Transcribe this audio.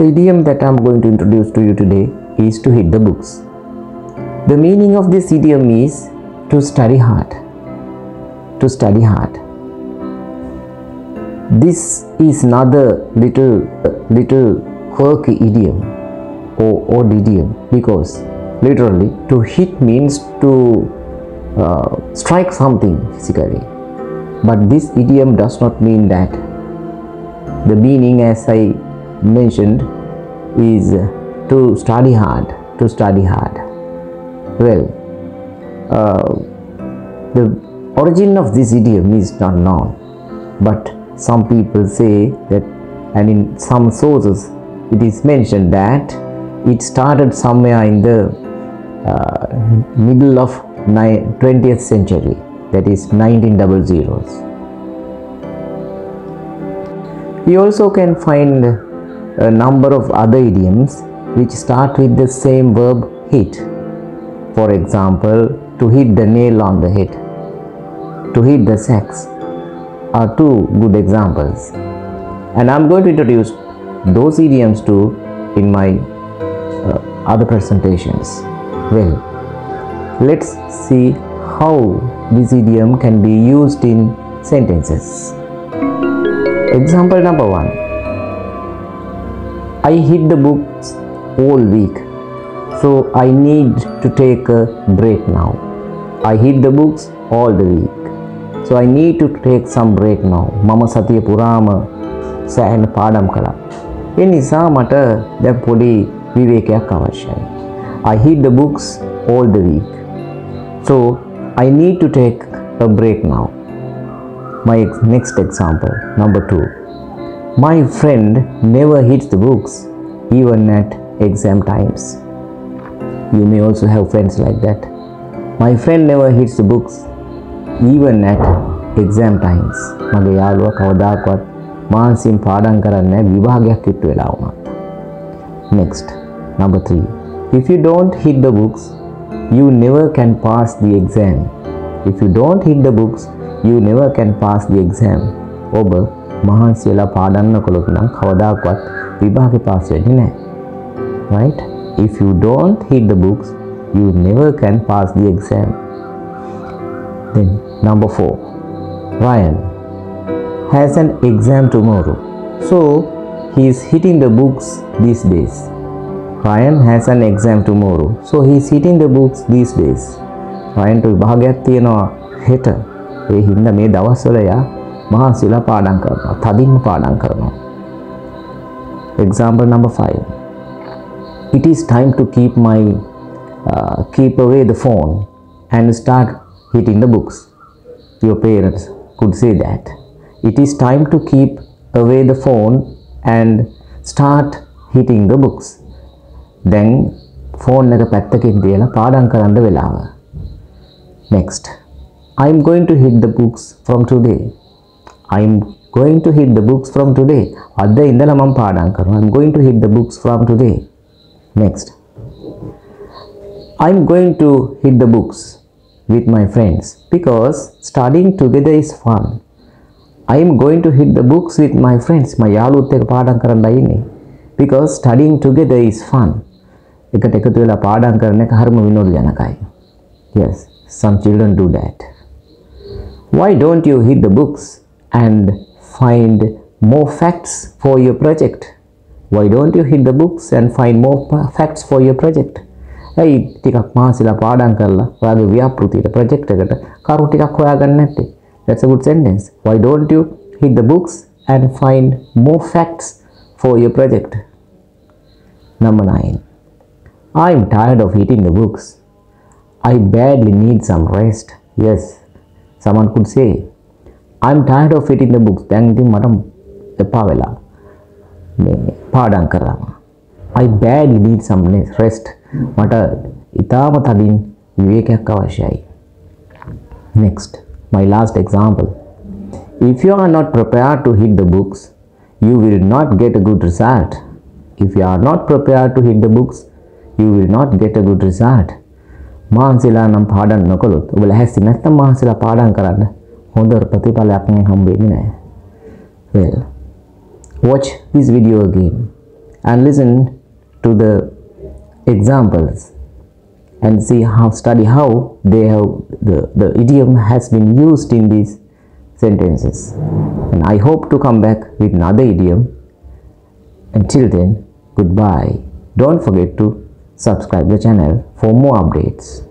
The idiom that I'm going to introduce to you today is to hit the books. The meaning of this idiom is to study hard. To study hard. This is another little little quirky idiom or odd idiom because literally to hit means to uh, strike something physically. But this idiom does not mean that. The meaning, as I mentioned, is to study hard. To study hard. Well, uh, the origin of this idiom is not known, but some people say that, and in some sources, it is mentioned that it started somewhere in the uh, middle of 20th century, that is 1900s. you also can find a number of other idioms which start with the same verb hit. For example, to hit the nail on the head, to hit the sex are two good examples. And I'm going to introduce those idioms too in my uh, other presentations. Well, let's see how this idiom can be used in sentences. Example number one I hit the books all week, so I need to take a break now. I hit the books all the week, so I need to take some break now. මම සතිය පුරාම සෑහෙන පාඩම් කළා. ඒ නිසා මට දැන් පොඩි විවේකයක් අවශ්‍යයි. I hit the books all the week, so I need to take a break now. My ex- next example, number two. My friend never hits the books, even at exam times. You may also have friends like that. My friend never hits the books, even at exam times. මගේ යාළුවා කවදාකවත් මාංශින් පාඩම් කරන්න විභාගයක් හිටු වෙලා වුණා. Next, number three. If you don't hit the books, you never can pass the exam. If you don't hit the books, you never can pass the exam. Over. Exam. ඔබ මහන්සි වෙලා පාඩම් නොකළොත් නම් කවදාකවත් විභාගේ පාස් වෙන්නේ නැහැ. Right? If you don't hit the books, you never can pass the exam. Then number four. Ryan has an exam tomorrow. So he is hitting the books these days. Ryan has an exam tomorrow. So he is hitting the books these days. රයන්ට විභාගයක් තියෙනවා හෙට. ඒ හින්දා මේ දවස්වල එයා මහන්සිලා පාඩම් කරනවා. තදින්ම පාඩම් කරනවා. Example number 5. It is time to keep my uh, keep away the phone and start hitting the books. Your parents could say that. It is time to keep away the phone and start hitting the books. දැන් phone එක පැත්තකින් තියලා පාඩම් කරන්න වෙලාව. Next. I'm going to hit the books from today. I am going to hit the books from today. Adda indala man paadankaru. I am going to hit the books from today. Next. I am going to hit the books with my friends because studying together is fun. I am going to hit the books with my friends. My యాలు ఉత్తేక పాడంకరండి because studying together is fun ఇక్కడ ఎక్కడ ఇలా పాడంకరనే కర్మ Vinod జనకాయ as some children do that and find more facts for your project? Why don't you hit the books and find more pa- facts for your project? ඇයි ටිකක් මහන්සිලා පාඩම් කරලා ඔයාගේ ව්‍යාපෘතියට ප්‍රොජෙක්ට් එකට කරු ටිකක් හොයාගන්න නැත්තේ? That's a good sentence. Why don't you hit the books and find more facts for your project? Number 9. I'm tired of hitting the books. I badly need some rest. Yes, someone could say, I'm tired of hitting the books. දැන් ඉතින් මට එපා වෙලා මේ පාඩම් කරාම. I badly need some rest. මට ඉතාම තදින් විවේකයක් අවශ්‍යයි. Next, my last example. If you are not prepared to hit the books, you will not get a good result. If you are not prepared to hit the books, you will not get a good result. මහන්සිලා නම් පාඩම් නොකළොත් ඔබ ලැහැස්ති නැත්නම් මහන්සිලා පාඩම් කරන්න හොඳ ප්‍රතිඵලයක් නම් හම්බෙන්නේ නැහැ. Well, watch this video again and listen to the examples and see how study how they have the, the idiom has been used in these sentences and i hope to come back with another idiom until then goodbye don't forget to subscribe the channel for more updates